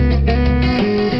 Música